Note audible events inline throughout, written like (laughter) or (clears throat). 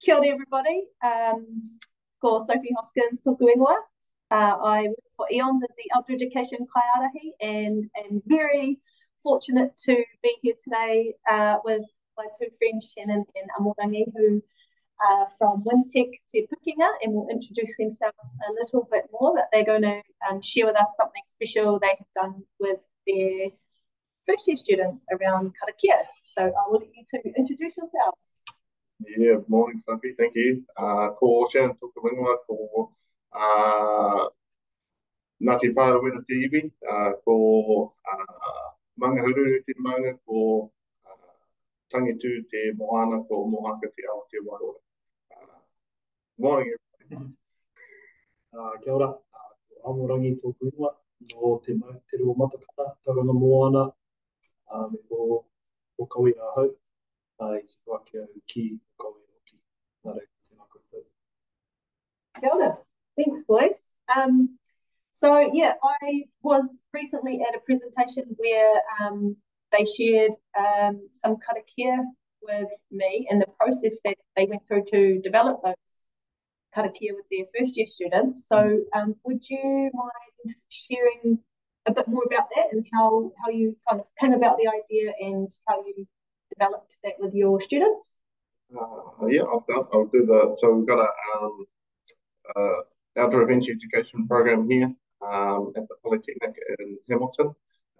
Kia ora everybody. Um, ko Sophie Hoskins toku ingoa. Uh, I work for EONZ as the Elder Education Kaiarahi and am very fortunate to be here today uh, with my two friends Shanan and Amorangi who are from Wintec Te Pukenga and will introduce themselves a little bit more that they're going to um, share with us something special they have done with their first year students around karakia. So I will let you two introduce yourselves. Yeah, morning, Sophie. Thank you. Uh, ko Shannon toka wingwa ko uh, Ngāti Pārawera te iwi, uh, ko uh, Manga Huru te manga, ko uh, Tangitu te Moana, ko Mohaka te Awa te Wairora. Uh, morning, everybody. (laughs) Uh, kia ora, uh, Amorangi tōku ingoa, no te, te reo matakata, tauranga Moana, uh, me ko, ko kawi a hau, i te wākia ki rei. Kia ora. Thanks, boys. Um, so yeah, I was recently at a presentation where um, they shared um, some karakia with me and the process that they went through to develop those karakia with their first year students. So um, would you mind sharing a bit more about that and how, how you kind of came about the idea and how you developed that with your students? Uh, yeah, I'll start. I'll do the. So we've got a um, uh, outdoor adventure education program here um, at the Polytechnic in Hamilton,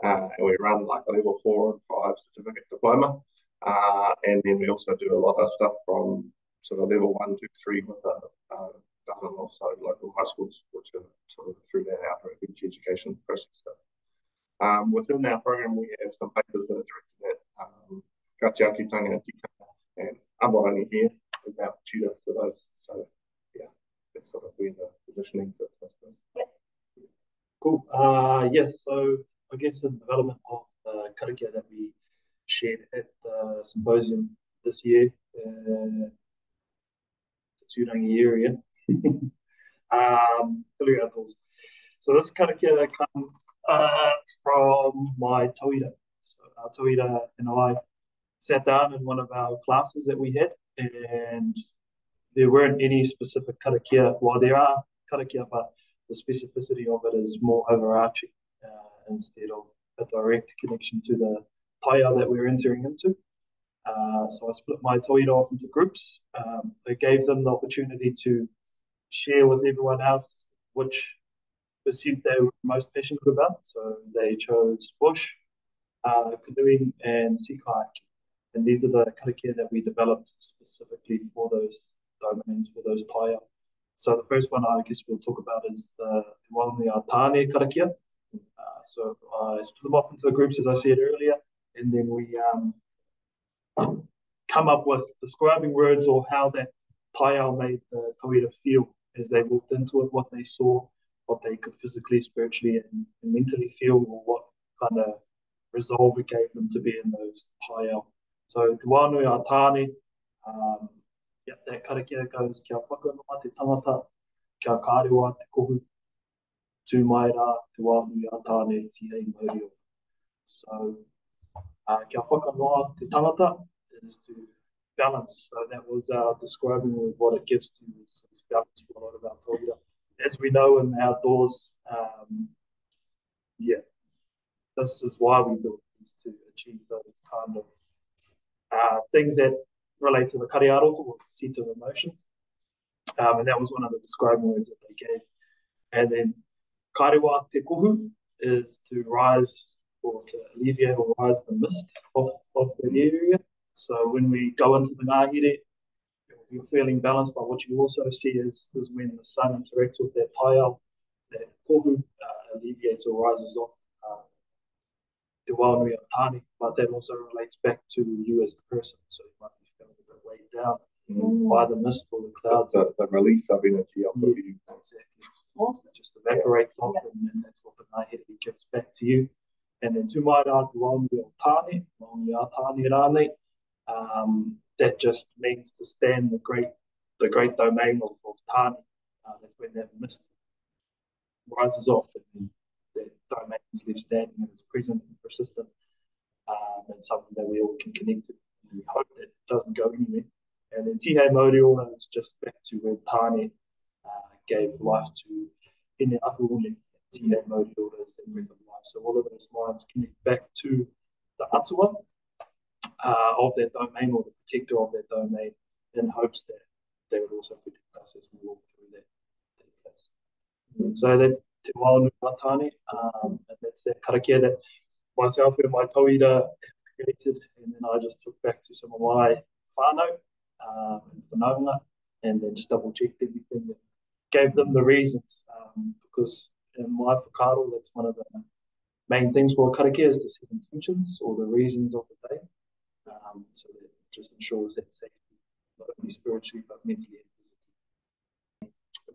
uh, and we run like a level four and five certificate diploma, uh, and then we also do a lot of stuff from sort of level one, two, three with a, a dozen or so local high schools, which are sort of through that outdoor adventure education process stuff. Um, within our program, we have some papers that are directed at um, Kaitiakitanga and Tika, and Amorangi here is our tutor for those. So, yeah, that's sort of where the positioning sits, I suppose. Cool. Uh, yes, so I guess the development of the karakia that we shared at the symposium this year, uh, the Turangi area, (laughs) um, So this karakia comes uh, from my tauira. So our tauira and I sat down in one of our classes that we had, and there weren't any specific karakia. Well, there are karakia, but the specificity of it is more overarching uh, instead of a direct connection to the taiao that we're entering into. Uh, so I split my tauira off into groups. Um, I gave them the opportunity to share with everyone else which pursuit they were most passionate about. So they chose bush, uh, canoeing, and sea kayaking. And these are the karakia that we developed specifically for those domains, for those taiao. So the first one I guess we'll talk about is the one the Atane karakia. Uh, so I split them off into groups as I said earlier, and then we um, come up with describing words or how that taiao made the tauira feel as they walked into it, what they saw, what they could physically, spiritually, and, mentally feel, or what kind of resolve it gave them to be in those taiao. So Te Wao Nui a Tāne, um, yeah, that karakia goes kia whakanoa te tangata, kia kārewa te kohu, tū mai rā te wānui a tāne ti hei maurio. So, uh, kia whakanoa te tangata is to balance. So that was uh, describing what it gives to you. So it's balance for a lot of our tauira. As we know in outdoors, um, yeah, this is why we do it, is to achieve those kind of uh, things that relate to the kariaroto or the seat of emotions. Um, and that was one of the describing words that they gave. And then karewa te kohu is to rise or to alleviate or rise the mist off of the area. So when we go into the ngahere, you're feeling balanced, but what you also see is, is when the sun interacts with that taiao, that kohu uh, alleviates or rises off te wānui a tāne, but that also relates back to you as a person. So you might be feeling a bit weighed down mm. by the mist or the clouds. The, the release of energy off yeah, of you. Exactly. Awesome. It just evaporates off yeah. and then that's what the ngahere gives back to you. And then tumaira te wānui o tāne, wānui a tāne rānei, um, that just means to stand the great the great domain of, of tāne. Uh, that's when that mist rises off and that domain is left standing and it's present and persistent um, and something that we all can connect to. And we hope that it doesn't go anywhere. And then Tihei Mauri Ora is just back to where Tane uh, gave life to in Hine-ahu-one. Tihe Moriora is the breath of life. So all of those lines connect back to the Atua uh, of that domain or the protector of that domain in hopes that they would also protect us as we walk through that, that place. So that's Te Wānu Watane, um, and that's that karakia that myself and my tauira created, and then I just took back to some of my whānau um, and whanaunga, and then just double checked everything and gave them the reasons, um, because in my whakaaro, that's one of the main things for a karakia is to set intentions or the reasons of the day. Um, so that just ensures that safety, not only spiritually, but mentally.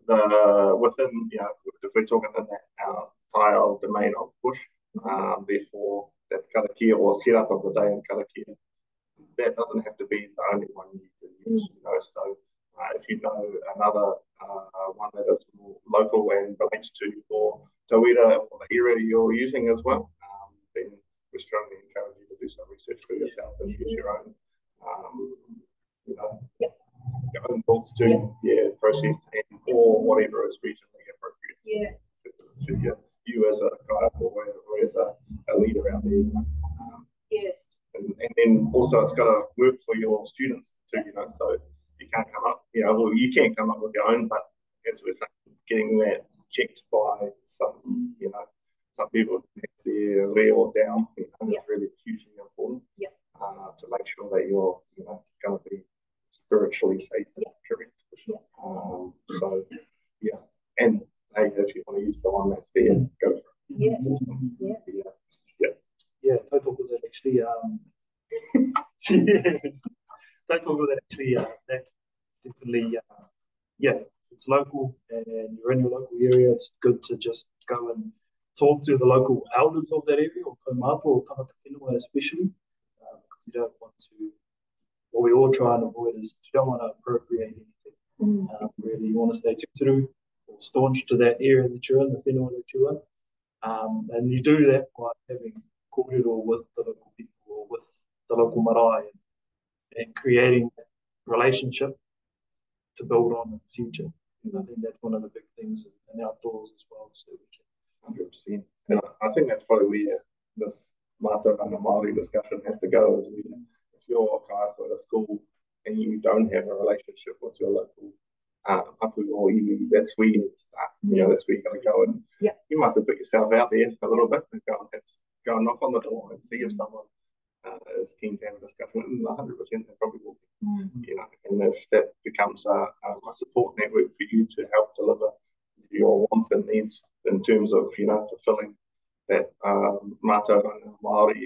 The, within, you know, if we're talking in that uh, tile domain of bush, um, therefore that karakia or setup of the day in karakia, that doesn't have to be the only one you can use, you know, so uh, if you know another uh, one that is more local and relates to your tauira or the area you're using as well, um, then we strongly encourage you to do some research for yourself and use your own, um, you know, your own thoughts to yeah process and or whatever is regionally appropriate. Yeah. To, to you, you as a guide or, or as a, a leader out there. Um, yeah. And, and then also it's got to work for your students too, you know. So you can't come up, you know, well, you can't come up with your own, but as we're saying, getting that checked by some, you know, some people their or down, you know, yep. really hugely important. Yep. Uh, to make sure that you're, you know, going to be spiritually safe and correct. Yep. Um, so, yeah, and hey, if you want to use the one that's there, go for it. Yeah. Yeah. Yeah. Yeah. Yeah. Total was actually um. (laughs) Total was actually uh, that definitely uh, yeah. It's local and you're in your local area. It's good to just go and talk to the local elders of that area, or kaumata or tangata whenua especially, uh, because you don't want to, what we all try and avoid is you don't want to appropriate anything. Mm. Um, really, you want to stay true or staunch to that area that you're in, the whenua that you're in. Um, and you do that by having kōrero with the local people or with the local marae and, and creating relationship to build on in the future. And I think that's one of the big things in outdoors as well. So we can hundred percent. And I think that's probably where this Mata and the Māori discussion has to go is we, if you're a kaiako at a school and you don't have a relationship with your local uh, hapu or iwi, that's where you need to start. You know, that's where you got to go and yeah. you might have to put yourself out there a little bit and go and have, go and knock on the door and see if someone uh, is keen to have a discussion. And 100% they probably will be. Mm-hmm. You know, and if that becomes a, a support network for you to help deliver your wants and needs in terms of you know fulfilling that um, Mātauranga Māori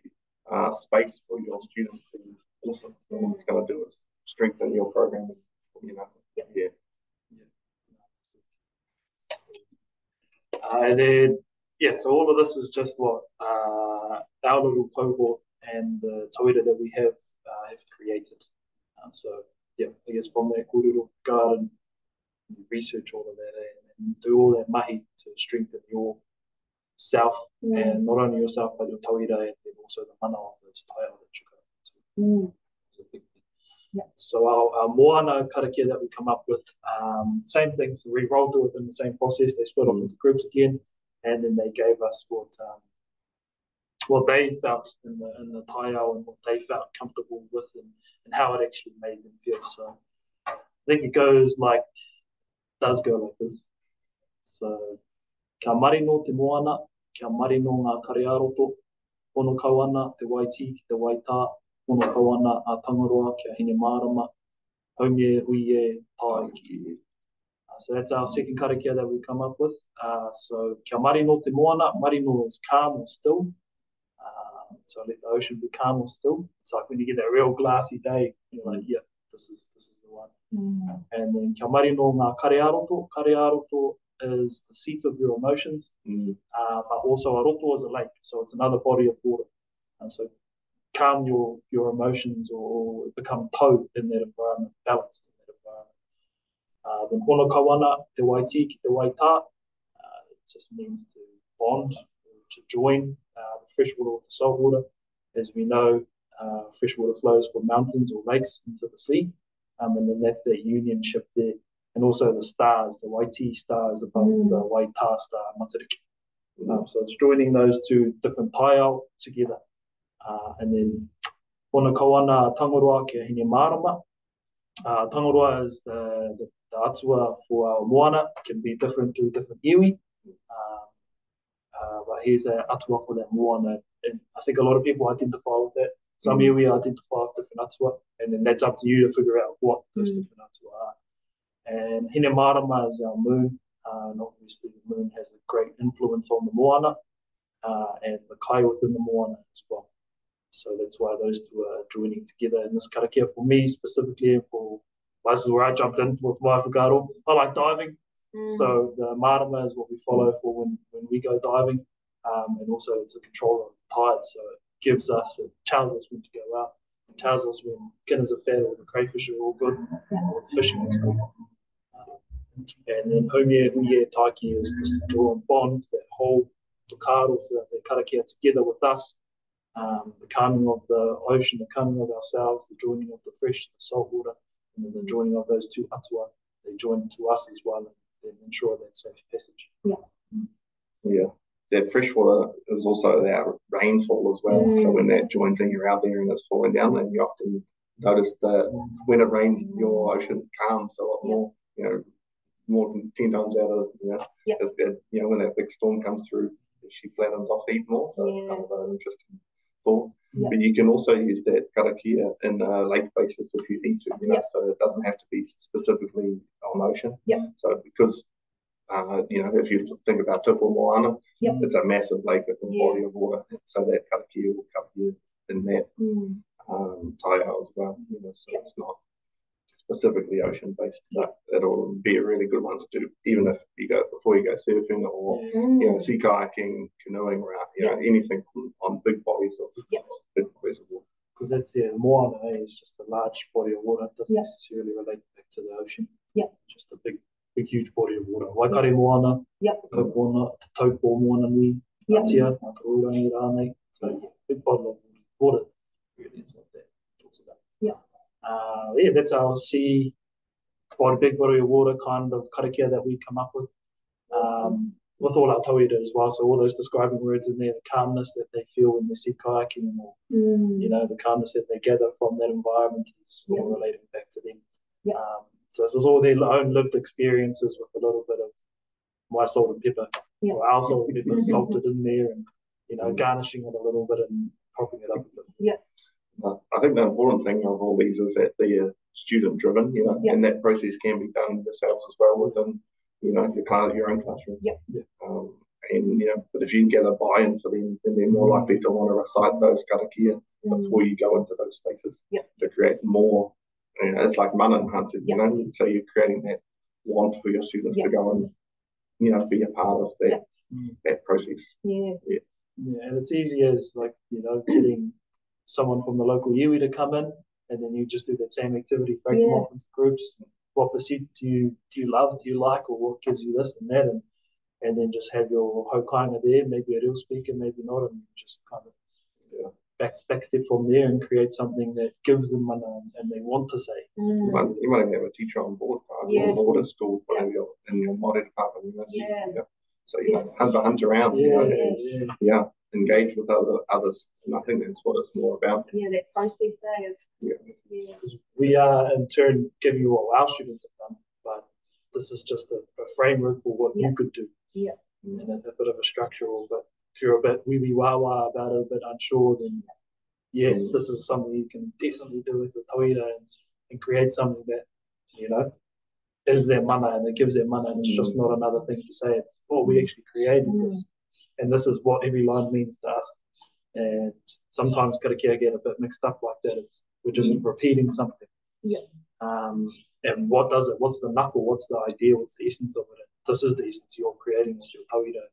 uh, space for your students. Then awesome. And what it's going to do is strengthen your program. You know, yep. yeah. Uh, and then, yeah, so all of this is just what uh, our little cohort and the tauira that we have uh, have created. Um, so, yeah, I guess from that kōrero garden, research all of that and do all that mahi to strengthen your self mm. and not only yourself but your tauira and also the mana of those tile that you're Mm. It's a big thing. Yeah. So our, our moana karakia that we come up with, um, same thing. So we rolled it in the same process. They split mm. off into groups again, and then they gave us what um, what they felt in the in the tile and what they felt comfortable with and, and how it actually made them feel. So I think it goes like does go like this. So, kia marino te moana, kia marino ngā karearoto, ono kawana te waiti te waitā, ono kawana a tangaroa kia hine mārama, haumie huie tāi ki iwi. Uh, so that's our second karakia that we come up with. Uh, so kia marino te moana, marino is calm or still. Uh, so let the ocean be calm or still. It's like when you get that real glassy day, you're like, yeah, this is this is the one. Mm. And then kia marino ngā karearoto, karearoto is the seat of your emotions, mm. uh, but also a roto is a lake, so it's another body of water. And so calm your your emotions or become tau in that environment, balanced in that environment. Uh, then ono kawana, te waiti ki te waitā, uh, it just means to bond, to join uh, the fresh water with the salt water. As we know, uh, fresh water flows from mountains or lakes into the sea. Um, and then that's that unionship there. And also the stars, the Waiti stars above mm. the Waita star, Matariki. Um, so it's joining those two different taiao together. Uh, and then Ona kawana tangaroa ke hine marama. Uh, tangaroa is the, the, the atua for moana, can be different to different iwi. Um, uh, but here's an atua for that moana. And I think a lot of people identify with that. Some mm. iwi identify with different atua, and then that's up to you to figure out what those mm. different atua are. And Hine Marama is our moon. Uh, and obviously, the moon has a great influence on the moana uh, and the kai within the moana as well. So that's why those two are joining together in this karakia. For me specifically, and for where I jumped in with my whakaaro, I like diving. Mm. So the marama is what we follow for when, when we go diving. Um, and also it's a control of the tide. So it gives us, it tells us when to go out. It tells us when kina are fed or the crayfish are all good or the fishing is good. And then Homie Huye Taiki is just draw and bond, that whole whakaaro, the karakia together with us. Um, the calming of the ocean, the calming of ourselves, the joining of the fresh, the salt water, and then the joining of those two atua, they join to us as well and then ensure that safe passage. Yeah. Yeah. That fresh water is also our rainfall as well. Mm. So when that joins in, you're out there and it's falling down, and you often notice that when it rains, your ocean calms a lot more. You know, more than 10 times out of, you know, yep. you know, when that big storm comes through, she flattens off even more. So yeah. it's kind of an interesting Yep. But you can also use that karakia in a lake basis if you need to, you know, so it doesn't have to be specifically on ocean. Yep. So because, uh, you know, if you think about Tupu Moana, yep. it's a massive lake with a yeah. body of water. So that karakia will cover you in that mm. um, as well, you know, so it's not specifically ocean based, but it'll be a really good one to do, even if you go before you go surfing or mm. you know sea kayaking, canoeing around, you know anything on, big bodies of yep. big bodies of water. Because that's yeah, Moana is just a large body of water. It doesn't yep. necessarily relate back to the ocean. Yeah, just a big, big, huge body of water. Waikare Moana, yep. Taupo Taupo Moana Nui, yep. Atia, Matarurangi Rānei. So yeah, big body of water. Really is what that talks about. Yeah yeah, that's our sea quite a big body of water kind of karakia that we come up with. Um, with all our tauira as well. So all those describing words in there, the calmness that they feel when they see kayaking, or mm. you know, the calmness that they gather from that environment is all yeah. relating back to them. Yeah. Um, so this is all their own lived experiences with a little bit of my salt and pepper, yeah. or our salt and pepper (laughs) salted in there, and you know, garnishing it a little bit and popping it up a bit. Yeah. I think the important thing of all these is that they're student driven, you know, yep. and that process can be done yourselves as well within, you know, your class, your own classroom. Yep. Um, and you know, but if you can get a buy-in for them, then they're more likely to want to recite those karakia mm. before you go into those spaces yep. to create more. You know, it's like mana enhancing, you know. So you're creating that want for your students to go and you know be a part of that that process. Yeah. Yeah. Yeah, and it's easy as like you know getting someone from the local iwi to come in, and then you just do that same activity, break yeah. them off into groups. What pursuit do you do you love? Do you like, or what gives you this and that, and and then just have your hokainga there, maybe a real speaker, maybe not, and just kind of yeah, back back step from there and create something that gives them mana and they want to say. Mm. You, might, you might even have a teacher on board, uh, yeah. on board at school, yeah. in your in your modern department. Yeah. yeah. So you know, hunt, hunt around, yeah, you know, yeah, yeah. yeah engage with other others. And I think that's what it's more about. Yeah, that process of yeah. yeah. We are in turn giving you what our students have done, but this is just a, a framework for what yeah. you could do. Yeah. And a, a, bit of a structural, but if you're a bit wee wee wah wah about it, a bit unsure, then yeah, mm. this is something you can definitely do with the tauira and, and create something that, you know, is their mana and it gives their mana and it's mm. just not another thing to say. It's, oh, we actually created mm. this and this is what every line means to us. And sometimes karakia get a bit mixed up like that. It's we're just mm. repeating something. Yeah. Um, and what does it? What's the knuckle? What's the idea? What's the essence of it? this is the essence you're creating with your tauira.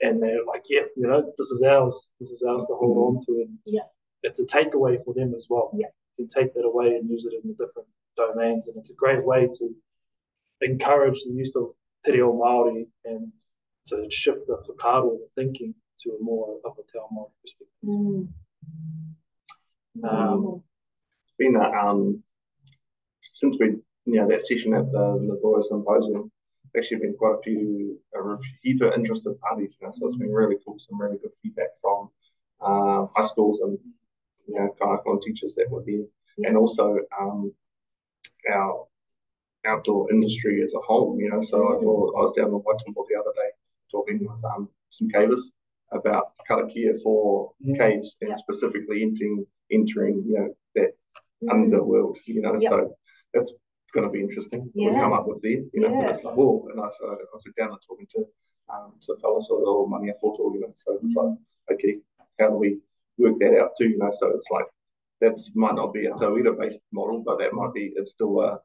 And they're like, yeah, you know, this is ours. This is ours to hold on to. And yeah. it's a takeaway for them as well. Yeah. You can take that away and use it in the different domains. And it's a great way to encourage the use of Te Reo Māori and to shift the the thinking, to a more of a Māori perspective. Mm. Um, it's been a, um, since we, you know, that session at the Missouri Symposium, actually been quite a few a heap of interested parties, you know, so it's been really cool, some really good feedback from uh, high schools and you know teachers that were there, yeah. and also um, our outdoor industry as a whole, you know. So I, I was down in Waitomo the other day talking with um, some cavers about karakia for yeah. caves and yeah. specifically entering entering you know that mm. underworld, you know. So that's going to be interesting. Yeah. We come up with there, you know. Yeah. it's like, oh, and I, so I was down and talking to um, some fellows of the money photo, you know. So it's like, okay, how do we work that out too, you know? So it's like that might not be a Tauira based model, but that might be it's still uh,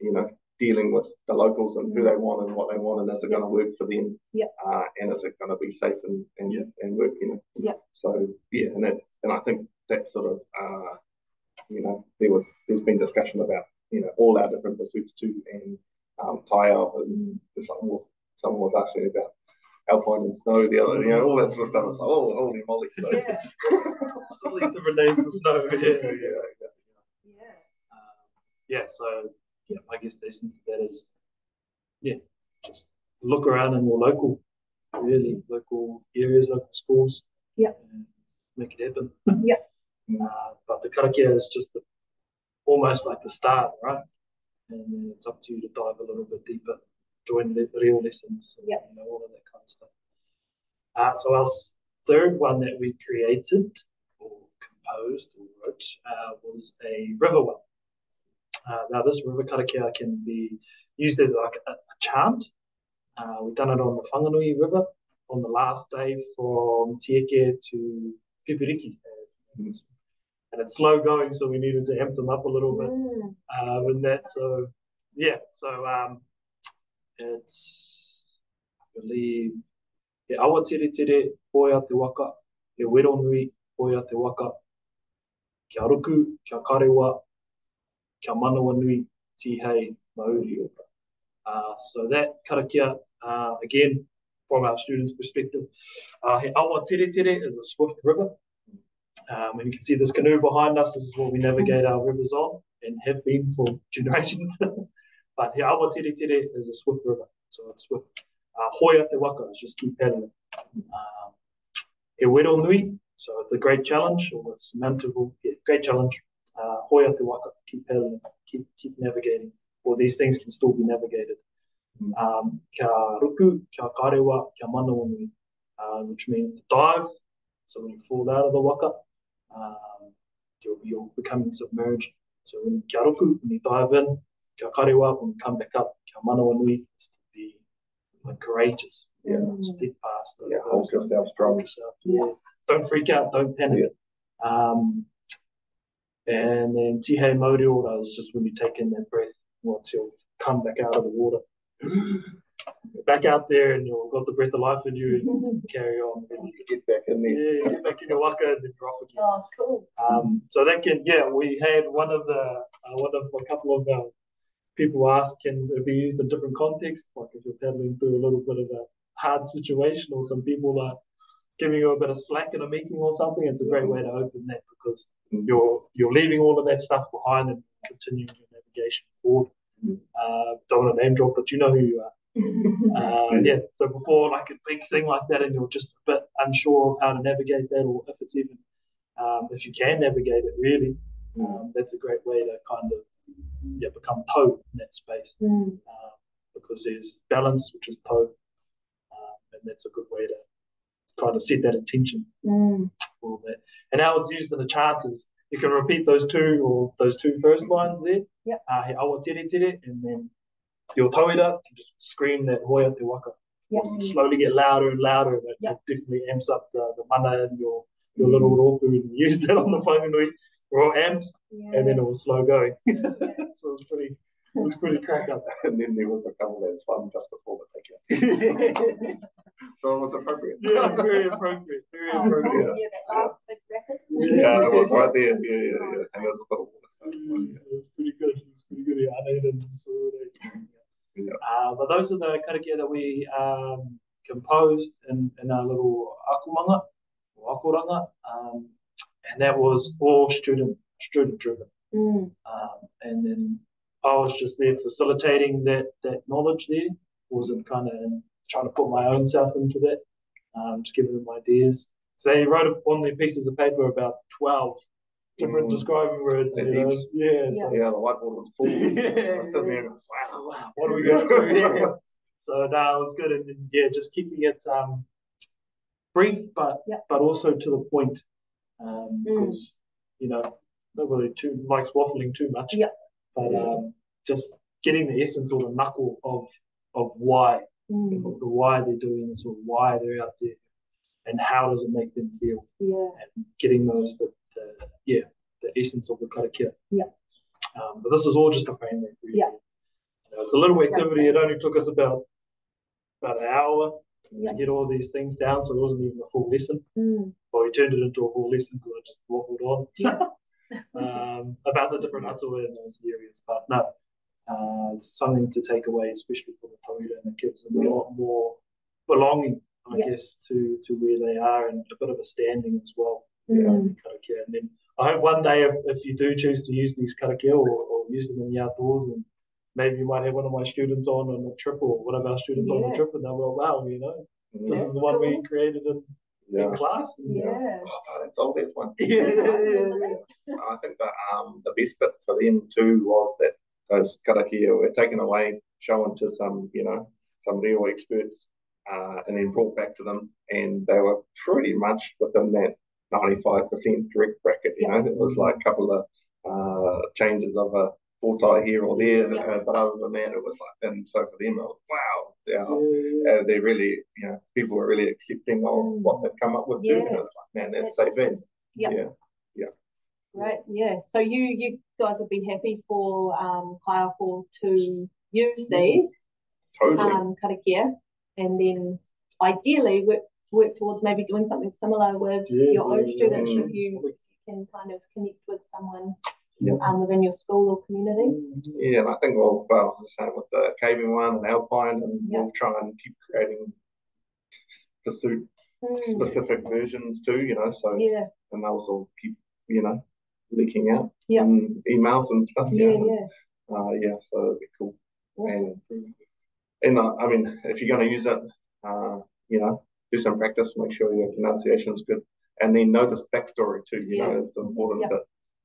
you know dealing with the locals and who they want and what they want and is it going to work for them? Yeah. Uh, and is it going to be safe and and, yeah. and work you know? Yeah. So yeah and that's and I think that sort of uh, you know there was there's been discussion about you know all our different pursuits too and um, tie up and someone, someone was asking about alpine and snow the other you know all that sort of stuff. It's like oh holy moly. So yeah. (laughs) all these different names for snow. (laughs) Yeah yeah yeah. Yeah, um, yeah so yeah, I guess the essence of that is, yeah, just look around in your local, really local areas, local schools. Yeah. make it happen. Yeah. (laughs) Uh, but the karakia is just the, almost like the start, right? And then it's up to you to dive a little bit deeper, join the real lessons, yeah. you know, all of that kind of stuff. Uh, so our third one that we created or composed or wrote uh, was a river one. Uh, now, this river karakia can be used as like a, a chant. Uh, we've done it on the Whanganui River on the last day from Tieke to Pipiriki. And it's slow going, so we needed to amp them up a little bit mm. uh, with that. So, yeah, so um, it's, I believe, e awa tere tere poia te waka, e wero nui poia te waka, kia ruku, kia karewa, kia manawa nui tihei mauri ora. Uh, so that karakia, uh, again, from our students' perspective, uh, he awa tere tere is a swift river. Um, and you can see this canoe behind us. This is what we navigate our rivers on and have been for (laughs) generations. (laughs) but he awa tere tere is a swift river. So it's swift. Uh, hoia te waka is just keep paddling. Um, he wero nui, so the great challenge, or the surmountable, yeah, great challenge, uh, hoia te waka, keep pedaling, keep, keep navigating, or these things can still be navigated. Um, kia ruku, kia karewa, kia manawanui, uh, which means to dive. So when you fall out of the waka, um, you're, you're becoming submerged. So when kia ruku, when you dive in, kia karewa, when you come back up, kia manawanui, is to be like courageous, yeah, mm. steadfast. Yeah, hold yourself strong. Yourself. Yeah. Don't freak out, don't panic. Yeah. Um, and then Tihei Mauri Ora is just when you take in that breath once you've come back out of the water. back out there and you've got the breath of life in you and (laughs) carry on. And you get back in there. Yeah, you get back in your waka and then you're off again. Oh, cool. Um, so that can, yeah, we had one of the, uh, one of a couple of uh, people ask, can it be used in different contexts? Like if you're paddling through a little bit of a hard situation or some people are giving you a bit of slack in a meeting or something, it's a great way to open that because you're you're leaving all of that stuff behind and continuing your navigation forward. Uh, don't want to name drop, but you know who you are. (laughs) uh, yeah. So before like a big thing like that, and you're just a bit unsure of how to navigate that, or if it's even um, if you can navigate it, really, um, that's a great way to kind of yeah become toe in that space mm. uh, because there's balance, which is toe, um, and that's a good way to kind of set that intention mm. for that. And how it's used in the chant is you can repeat those two or those two first lines there. Yeah. Uh, he awa tere tere, and then your tauira can just scream that hoia te waka. Yeah. Slowly get louder and louder. That, yeah. that definitely amps up the, the mana and your your little roku and (laughs) use that on the whanganui. We're all amped, yeah. and then it was slow going. (laughs) so it was pretty it was pretty (laughs) crack up. and then there was a couple that swam just before the take (laughs) So it was appropriate. Yeah, very appropriate. Very oh, appropriate. Yeah, that last big record. Yeah, it was right there. Yeah, yeah, yeah. And there's a little water. So, yeah. It was pretty good. It was pretty good. Yeah, I needed some yeah. Uh, but those are the karakia that we um, composed in, in our little akomanga or akoranga. Um, and that was all student student driven. Mm. Um, and then I was just there facilitating that that knowledge there. Wasn't kind of trying to put my own self into that. Um, just giving them ideas. So they wrote on their pieces of paper about twelve different Mm. describing words. And You know? heaps. Yeah, so Yeah, the whiteboard was full. (laughs) Yeah, was there, yeah. going, wow. wow, what are we going to do here? (laughs) So no, it was good, and, and yeah, just keeping it um, brief, but Yep. but also to the point, um, Mm. because you know nobody too likes waffling too much. Yep. But Yeah. um, just getting the essence or the knuckle of of why Mm, of the why they're doing this or why they're out there, and how does it make them feel, yeah. and getting those the, the yeah the essence of the karakia. Yep. Um, but this is all just a framework. Really. Yeah. You know, it's a little activity. It only took us about about an hour Yeah. to get all these things down, so it wasn't even a full lesson. Mm, But we turned it into a full lesson because I just waffled on Yeah. (laughs) um, about the different atua in those areas. But no, uh, something to take away, especially for the tauira, and it gives them a lot more belonging, I Yeah. guess, to to where they are and a bit of a standing as well. mm, um, karakia. And then I hope one day, if, if you do choose to use these karakia or, or use them in the outdoors, and maybe you might have one of my students on on a trip or one of our students on a trip, and they'll go, wow, you know, this is the one we created in, Yeah. in class. And, Yeah. Oh, that's all that one. (laughs) yeah, yeah, (laughs) yeah. I think that um, the best bit for them too was that those karakia were taken away, shown to some, you know, some real experts, uh, and then brought back to them, and they were pretty much within that 95% correct bracket. You know, it was like a couple of uh, changes of a tie here or there, Yeah. uh, but other than that, it was like, and so for them, it was wow, yeah, Yeah. uh, they really, you know, people were really accepting of Mm. what they'd come up with too. And Yeah. it's like, man, that's That's safe as. Yeah. Yeah. Right. Yeah. So you you guys would be happy for um Kaiako to use these Totally. um karakia and then ideally work work towards maybe doing something similar with Yeah, your own students yeah. if you can kind of connect with someone Yeah. um within your school or community. Yeah, and I think we'll, well, the same with the caving one and alpine, and we'll try and keep creating pursuit Mm, specific versions too, you know, so, yeah. and those will keep, you know, leaking out Yeah. in emails and stuff. Yeah. and, Yeah. Uh, yeah, so it'd be cool. Awesome. And, and uh, I mean, if you're going to use it, uh, you know, do some practice, make sure your pronunciation is good, and then know this backstory too. You know, it's important Yeah. bit.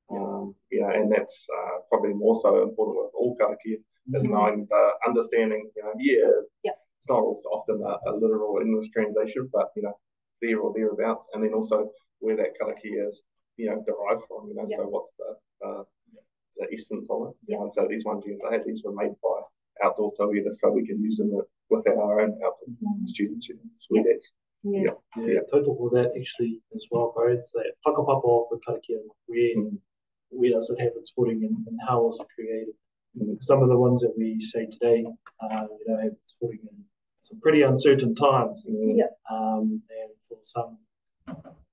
Um, you know, and that's uh, probably more so important with all karakia is Mhm. knowing the understanding. You know, yeah, Yeah. it's not often a, a literal English translation, but you know, there or thereabouts, and then also where that karakia is, you know, derived from. You know, Yeah. so what's the uh, the essence of it? Yeah. and so these ones you can say, hey, these were made by outdoor tauira, so we can use them with our own outdoor Mm, students. You know, sweet as. Yeah. Yeah, total for that actually as well, bro. It's a whakapapa of the karakia. Where, Mm. where does it have its footing and, and how was it created? Mm. Some of the ones that we say today, uh, you know, have its footing in some pretty uncertain times. Mm. Yeah. Um, and for some,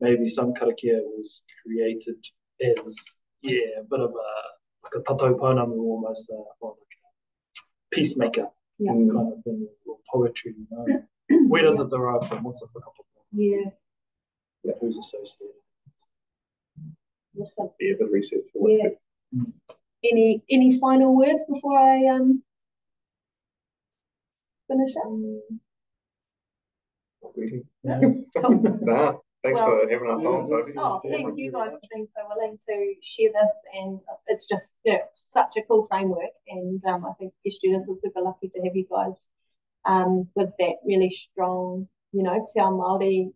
maybe some karakia was created as, yeah, a bit of a, like a tatau pounamu almost, uh, or like a peacemaker Yeah. Mm. kind of thing, or poetry, you know. (clears throat) Where does it derive from? What's it for? Yeah. Yeah, who's associated? Awesome. Yeah, a bit of research. for Yeah. Any any final words before I um finish up? Not really. (laughs) Cool. Nah, thanks Well- for having us on, Sophie. Oh, thank you guys for being so willing to share this, and it's just yeah, such a cool framework, and um, I think your students are super lucky to have you guys um, with that really strong, you know, Te Ao Māori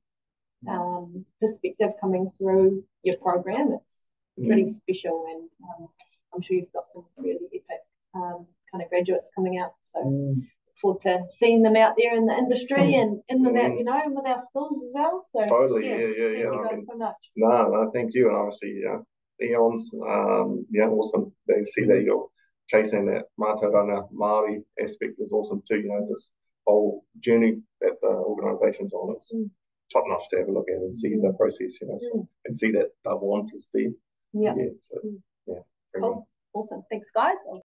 um, perspective coming through your program. It's pretty special, and um, I'm sure you've got some really epic um, kind of graduates coming out. So Mm. Forward to seeing them out there in the industry and in with our, Mm. you know, with our schools as well. So Totally, yeah, yeah, yeah, thank yeah. you I mean, so much. no, no, thank you. And obviously, yeah, EONZ, um, yeah, awesome. They see that you're chasing that Mātauranga Māori aspect is awesome too. You know, this whole journey that the organisation's on is Mm. top notch to have a look at and see the process, you know, so, Mm. and see that the want is there. Yeah, Yeah, so, Mm. yeah, cool. Awesome. Thanks, guys.